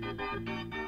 Nothing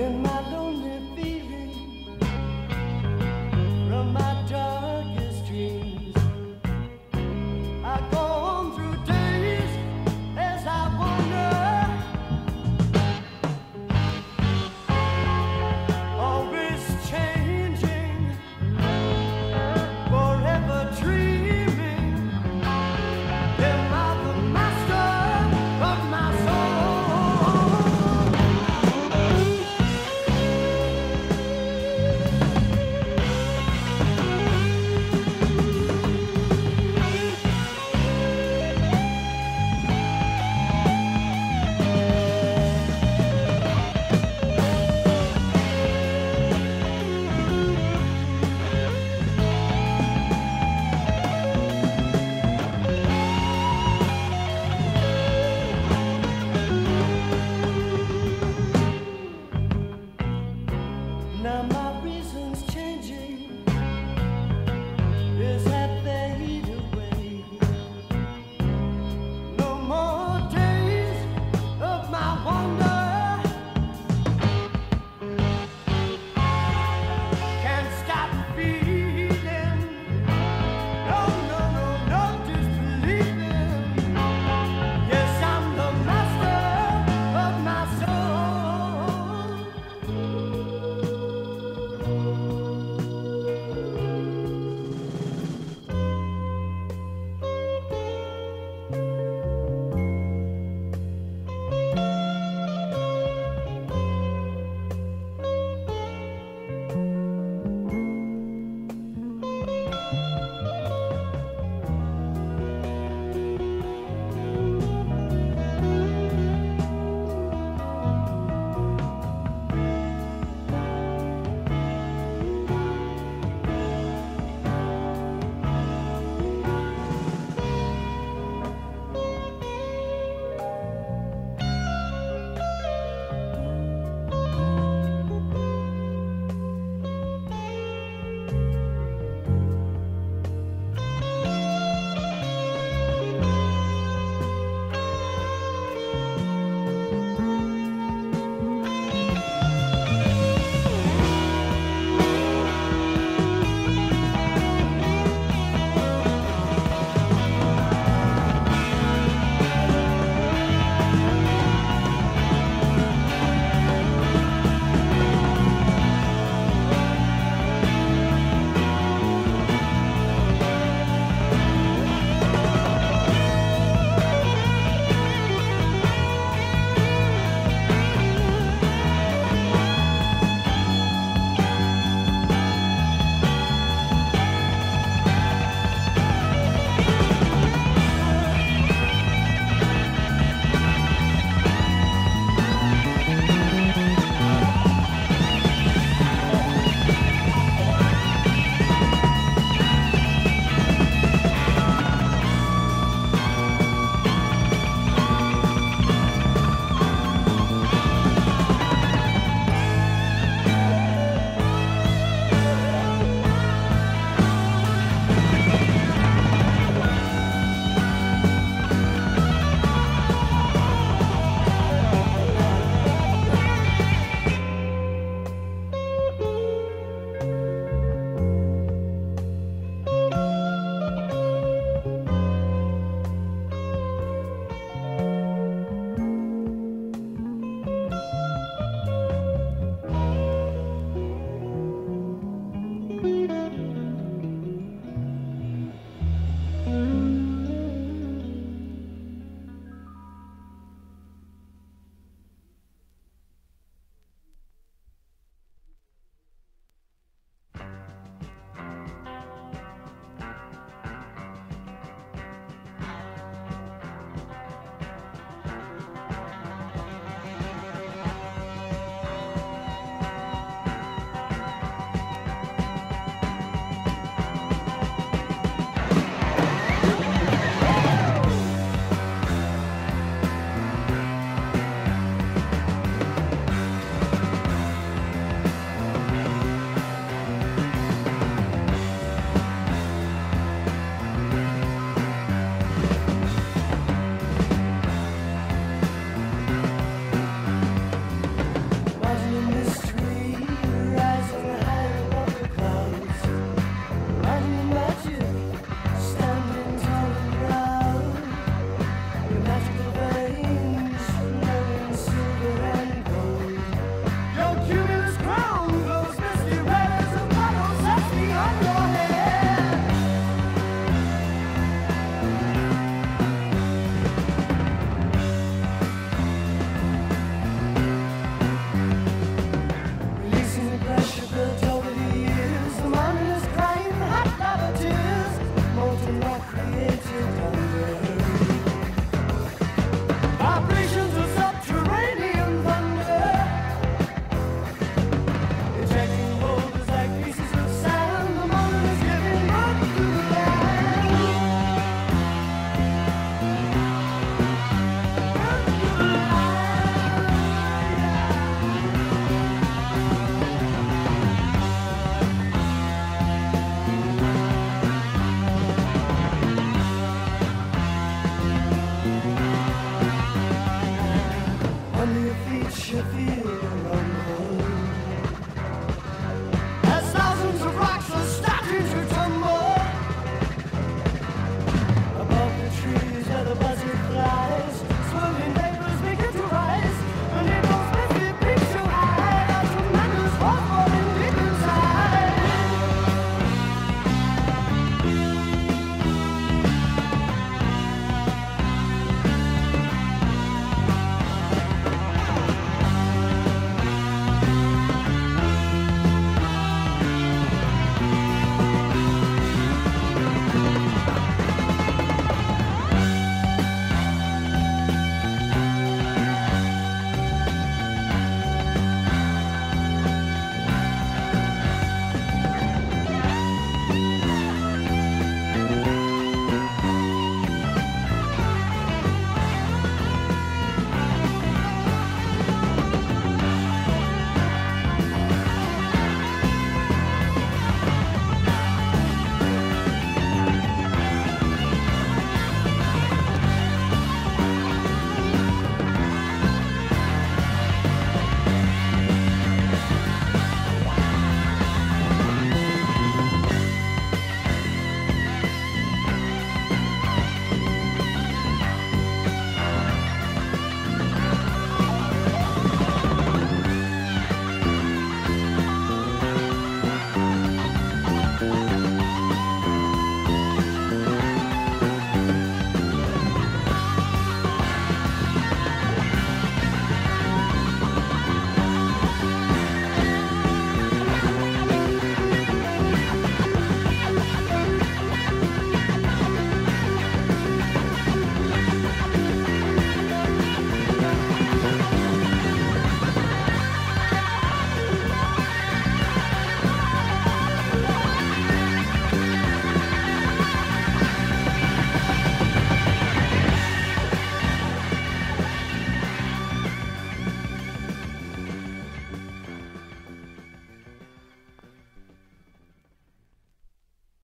in my